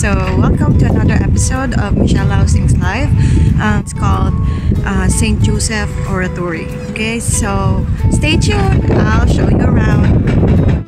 so welcome to another episode of Michelle Lao Sings Live. Uh, it's called uh, St. Joseph Oratory. Okay, so stay tuned. I'll show you around.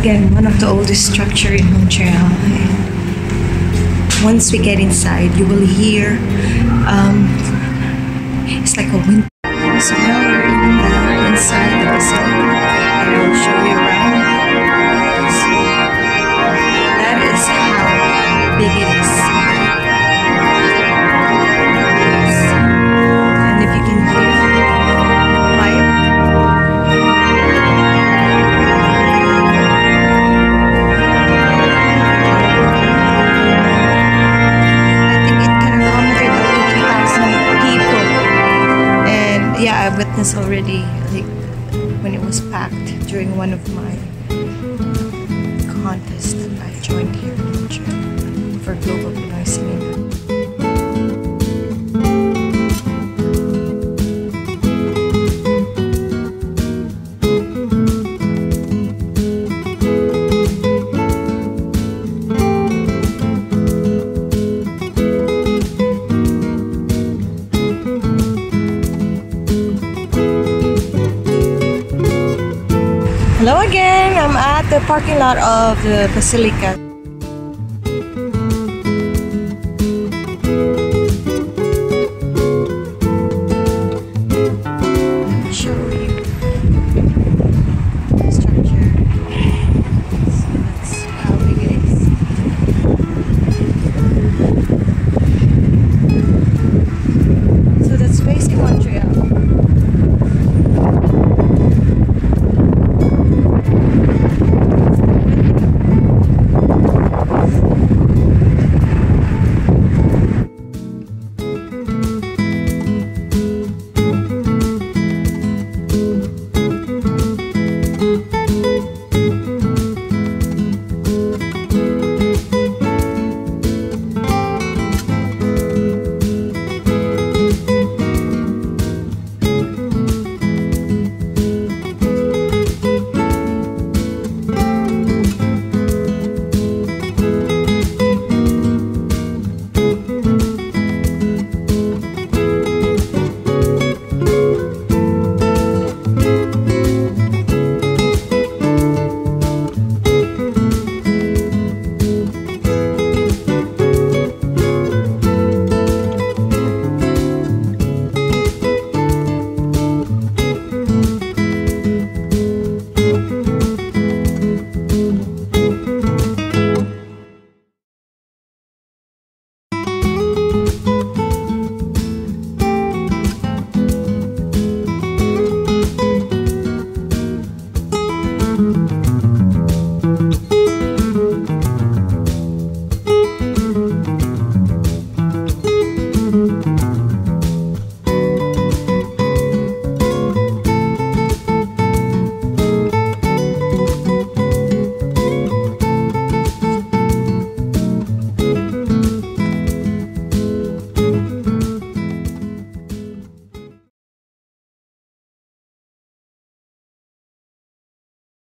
Again one of the oldest structure in Montreal. And once we get inside, you will hear um, it's like a wind. So now we're in yeah, already like when it was packed during one of my contests that I joined here in for Global Singing. Again! I'm at the parking lot of the Basilica.